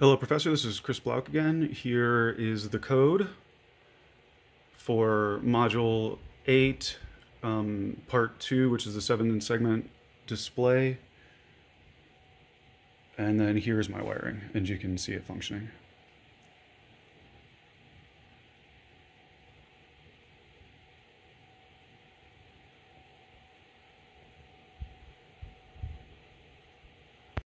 Hello, Professor. This is Kris Blouch again. Here is the code for Module 8, um, Part 2, which is the 7 segment display. And then here's my wiring, and you can see it functioning.